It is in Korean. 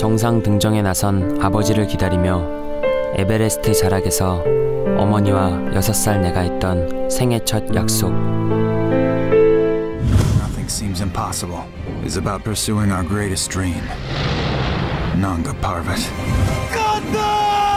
정상 등정에 나선 아버지를 기다리며 에베레스트 자락에서 어머니와 여섯 살 내가 했던 생애 첫 약속. Nothing seems impossible. It's about pursuing our greatest dream. Nanga Parvat. Right home!